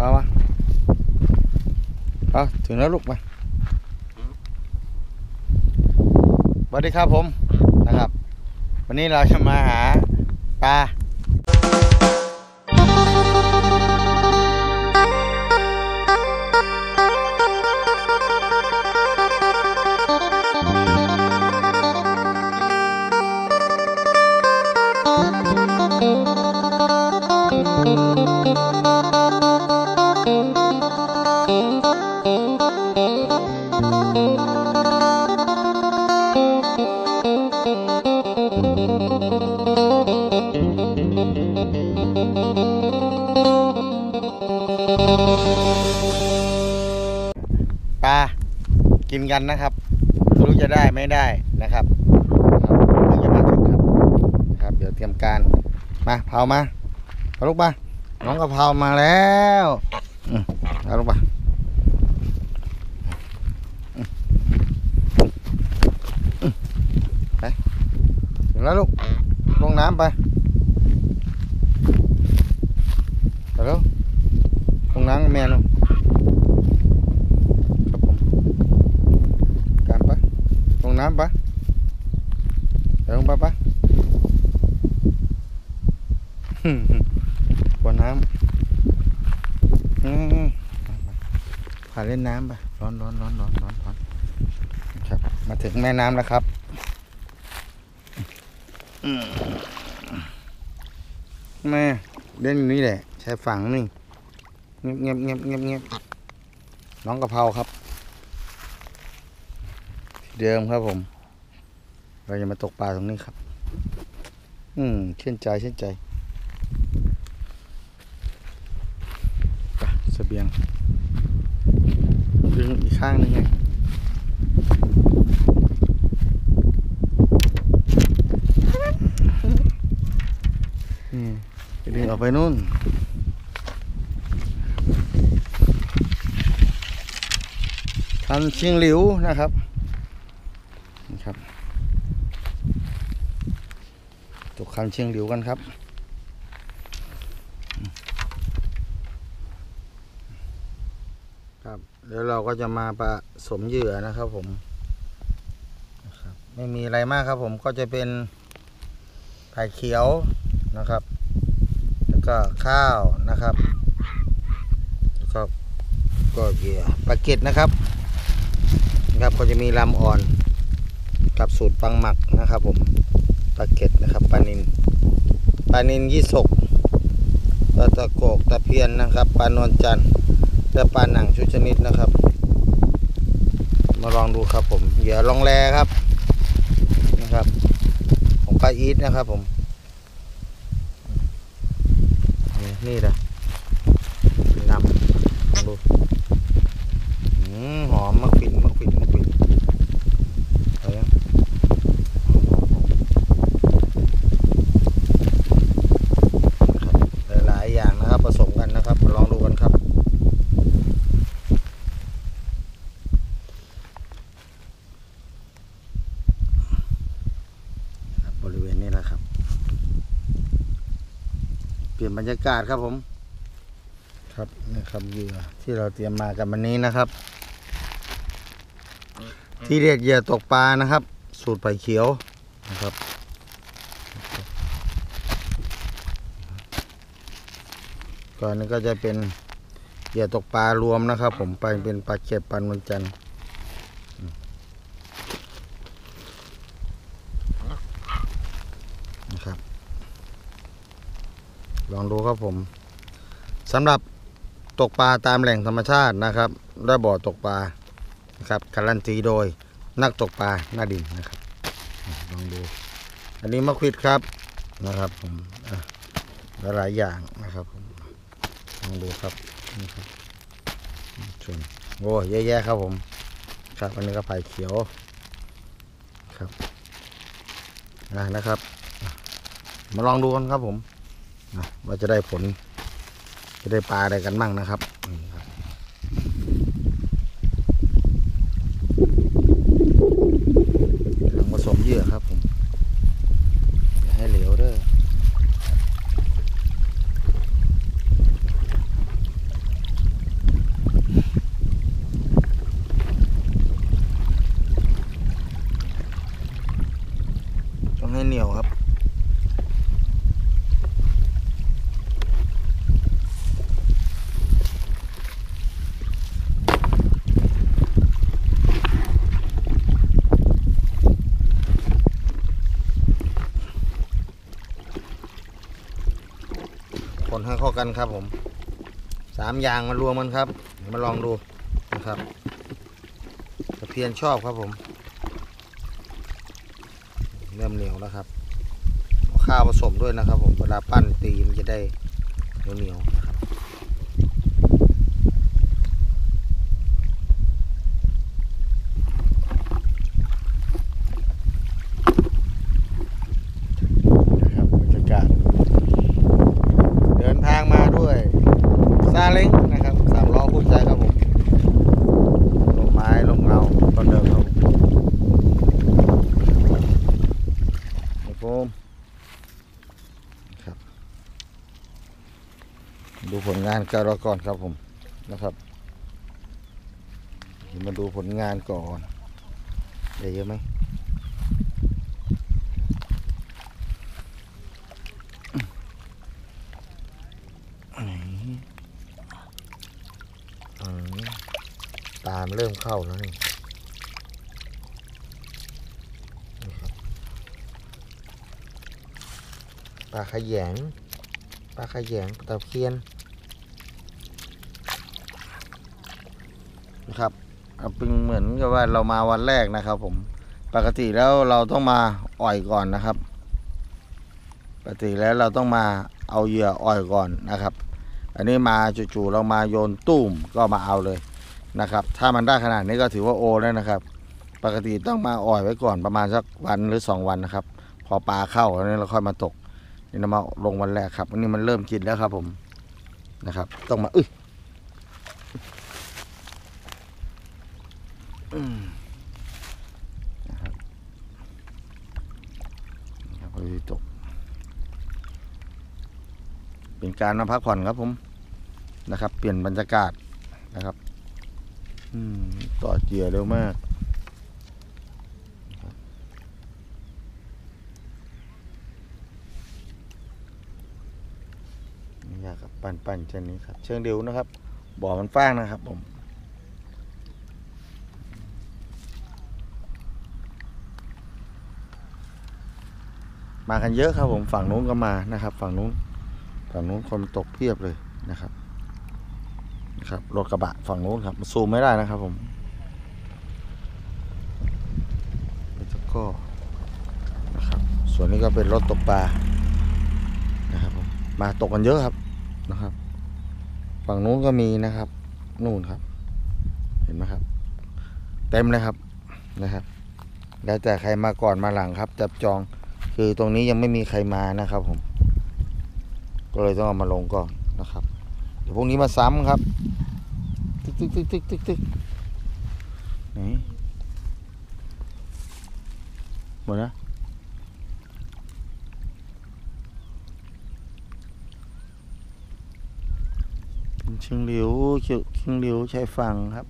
ปลาวะเอาถึงแล้วลูกมาสวัสดีครับผมนะครับ วันนี้เราจะมาหาปลา กันนะครับไม่รู้จะได้ไม่ได้นะครับเราจะมาถึงครับครับ เดี๋ยวเตรียมการมาเผามาเอาลูกมาน้องกะเพรามาแล้วเอาลูกมาไปถึงแล้วลูกลงน้ำไปไปแล้วลงน้ำกับแม่ลูก ครับผมการปะลง น้ำปะเดี๋ยวลงไปปะกลัวน้ำอืมผ่านเล่นน้ำปะร้อนร้อนร้อนร้อนร้อนร้อนครับ มาถึงแม่น้ำแล้วครับแม่เล่นนี่แหละ ใชายฝั่งนี่เงียบเงียบเงียบเงียบเงียบน้องกะเพราครับ เดิมครับผม เราจะมาตกปลาตรงนี้ครับ อืมเช่นใจเช่นใจไปเสบียงดึงอีกข้างหนึงไงนี่ไปดึงออกไปนู่นคันเชียงหลิวนะครับนี่ครับตก คันเชียงหลิวกันครับ ครับเดี๋ยวเราก็จะมาผสมเหยื่อนะครับผมไม่มีอะไรมากครับผมก็จะเป็นไผ่เขียวนะครับ แล้วก็ข้าวนะครับแล้วก็ก็เหยื่อปลาเก็ดนะครับนะครับก็จะมีลำอ่อนกับสูตรปังหมักนะครับผม ปลาเก็ดนะครับปลานินปลานินยี่สกปลาตะโกกตะเพียนนะครับปลานวลจันทร์และปลาหนังชุดชนิดนะครับ มาลองดูครับผมเหยื่อลองแรครับนะครับ ของปลาอีทนะครับผมนี่นี่นะนำลองดูอืมหอมมะขวินมะขวินมะขวินเอายังครับหลายๆอย่างนะครับผสมกันนะครับมาลองดูกันครับครับ บริเวณนี้แหละครับ เปลี่ยนบรรยากาศครับผม ครับนี่ครับเหยื่อที่เราเตรียมมากันวันนี้นะครับ ที่เรียกเหยื่อตกปลานะครับ สูตรไผ่เขียวนะครับ ก่อนนี้ก็จะเป็นเหยื่อตกปลารวมนะครับ ผมไปเป็นปลาเก็บปลานวลจันทร์นะครับ ลองดูครับผมสำหรับตกปลาตามแหล่งธรรมชาตินะครับและบ่อตกปลานะครับการันตีโดยนักตกปลาหน้าดินนะครับลองดู อันนี้มะขวิดครับนะครับผมอะหลายอย่างนะครับผมลองดูครับนี่ครับชนโอ้เยอะแยะครับผมครับอันนี้ก็ไผ่เขียวครับอะนะครับ มาลองดูกันครับผม ว่าจะได้ผล จะได้ปลาอะไรกันบ้างนะครับทางผสมเยื่อครับให้เหลวเด้อต้องให้เหนียวครับ คนให้เข้ากันครับผมสามอย่างมารวมกันครับ มาลองดูนะครับตะเพียนชอบครับผม เริ่มเหนียวแล้วครับข้าวผสมด้วยนะครับผมเวลาปั้นตีมันจะได้เหนียวๆนะครับบรรยากาศ เดินทางมาด้วยซาเล้งนะครับสามล้อคู่ใจครับผมลงไม้ลงเงาตอนเดิมครับครับผมครับ ดู ผลงาเราก่อนครับผมนะครับมาดูผลงานก่อนได้เยอะไหมนอืมตามเริ่มเข้าแล้วนี่ปลาขยงปลาขยงปลาตะเพียน นะครับเป็นเหมือนกับว่าเรามาวันแรกนะครับ ผมปกติแล้วเราต้องมาอ่อยก่อนนะครับ ปกติแล้วเราต้องมาเอาเหยื่ออ่อยก่อนนะครับ อันนี้มาจู่ๆเรามาโยนตุ้มก็มาเอาเลยนะครับ ถ้ามันได้ขนาดนี้ก็ถือว่าโอแล้วนะครับ ปกติต้องมาอ่อยไว้ก่อนประมาณสักวันหรือ 2 วันนะครับ พอปลาเข้าแล้วนี้เราค่อยมาตกนี่เรามาลงวันแรกครับอันนี้มันเริ่มกินแล้วครับผมนะครับ ต้องมาอึยอืมนะครับนะครับพอดีตก เป็น การมาพักผ่อนครับผมนะครับ เปลี่ยนบรรยากาศนะครับต่อเจียเร็วมากอยากกับปั่นปั่นๆเช่นนี้ครับ เชิงเดียวนะครับ บ่อมันฟ้างนะครับผมมากันเยอะครับผมฝั่งนู้นก็มานะครับ ฝั่งนู้น ฝั่งนู้นคนตกเพียบเลยนะครับนะครับรถกระบะฝั่งนู้นครับซูมไม่ได้นะครับผมแล้วก็นะครับส่วนนี้ก็เป็นรถตกปลานะครับผมมาตกกันเยอะครับนะครับ ฝั่งนู้นก็มีนะครับ นู่นครับ เห็นไหมครับ เต็มเลยครับนะครับ แล้วแต่ใครมาก่อนมาหลังครับ จับจองคือตรงนี้ยังไม่มีใครมานะครับผม ก็เลยต้องเอามาลงก่อนนะครับ เดี๋ยวพรุ่งนี้มาซ้ำครับ ตึกตึกตึกตึกตึกตึกไหนหมดนะเป็นชิงหลียวชิงหลิวชายฝั่งครับ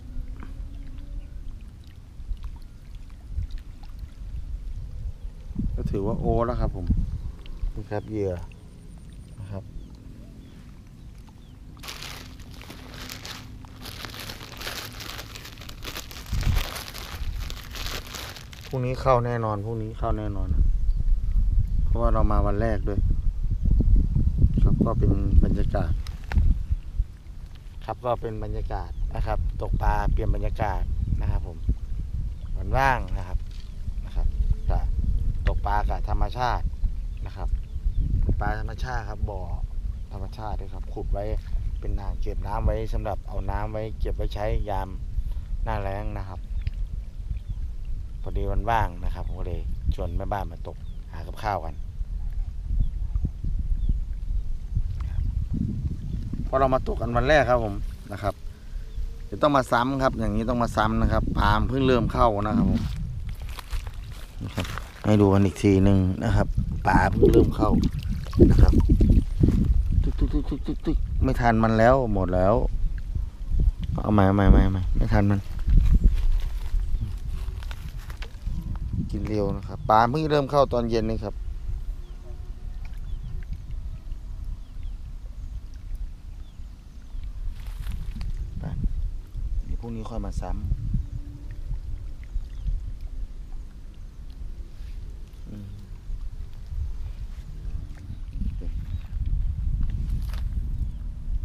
ก็ถือว่าโอแล้วครับผมนี่ครับเหยื่อ นะครับ พรุ่งนี้เข้าแน่นอนพรุ่งนี้เข้าแน่นอน เพราะว่าเรามาวันแรกด้วย ครับก็เป็นบรรยากาศ ครับก็เป็นบรรยากาศนะครับ ตกปลาเปลี่ยนบรรยากาศนะครับผมวันว่างนะครับนะครับก็ตกปลากับธรรมชาตินะครับปลาธรรมชาติครับบ่อธรรมชาติด้วยครับ ขุดไว้เป็นอ่างเก็บน้ำไว้สำหรับเอาน้ำไว้เก็บไว้ใช้ยามหน้าแล้งนะครับ พอดีวันว่างนะครับผมก็เลยชวนแม่บ้านมาตกหากับข้าวกัน พอเรามาตกกันวันแรกครับผมนะครับเดี๋ยวต้องมาซ้ำครับ อย่างนี้ต้องมาซ้ำนะครับปาล์มเพิ่งเริ่มเข้านะครับผมให้ดูกันอีกทีหนึ่งนะครับปลาเพิ่งเริ่มเข้านะครับตึกตึกตึกตึกตึกตึกไม่ทันมันแล้วหมดแล้วเอาใหม่เอาใหม่เอาใหม่เอาใหม่ไม่ทันมัน กินเร็วนะครับปลาเพิ่งเริ่มเข้าตอนเย็นนี่ครับ ไปเดี๋พรุ่งนี้ค่อยมาซ้ำ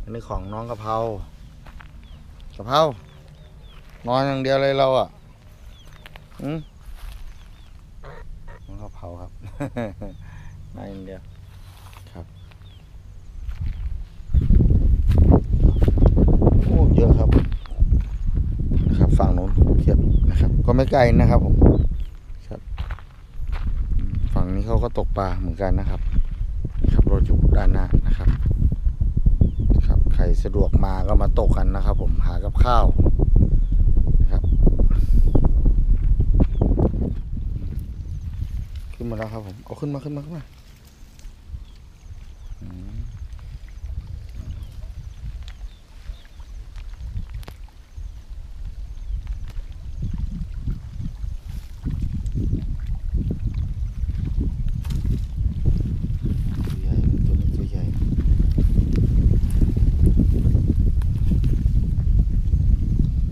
อันนี้ของน้องกะเพรากะเพรานอนอย่างเดียวเลยเราอะ อืม เพราครับนอนอย่างเดียวครับโอ้เยอะครับนะครับฝั่งโน้นเทียบนะครับ ก็ไม่ไกลนะครับผมครับ ฝั่งนี้เขาก็ตกปลาเหมือนกันนะครับนะครับรถอยู่ด้านหน้านะครับ ครับใครสะดวกมาก็มาตกกันนะครับ ผมหากับข้าวนะครับ ขึ้นมาแล้วครับผม เอาขึ้นมาขึ้นมาขึ้นมาอืม ตัวใหญ่ตัวนี้ตัวใหญ่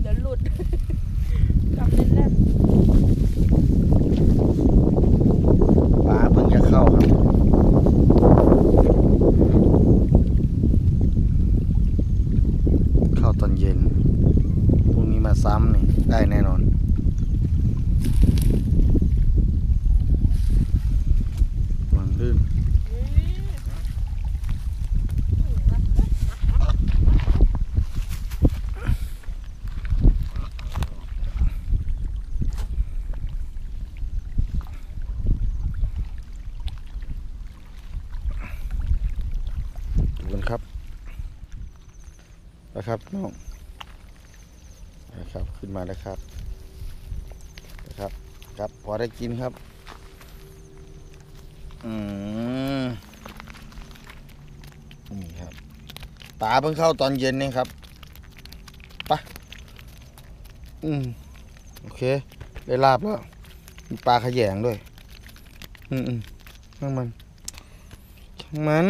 เดี๋ยวหลุด กำแน่น ปลาเพิ่งจะเข้าครับ เข้าตอนเย็น พรุ่งนี้ มาซ้ำนี่ได้แน่นอนวางลื่นดูกันครับนะครับน้อง นะครับขึ้นมาแล้วครับนะครับครับพอได้กินครับอืมนี่ครับปลาเพิ่งเข้าตอนเย็นนี่ครับไปะอืมโอเค ได้ลาบแล้วมีปลาขยงด้วย อืมอืมช่างมันช่างมัน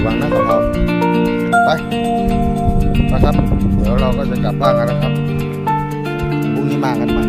ระวังนะกะเพราไปนะครับ เดี๋ยวเราก็จะกลับบ้านกันนะครับพรุ่งนี้มากันใหม่